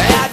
Yeah.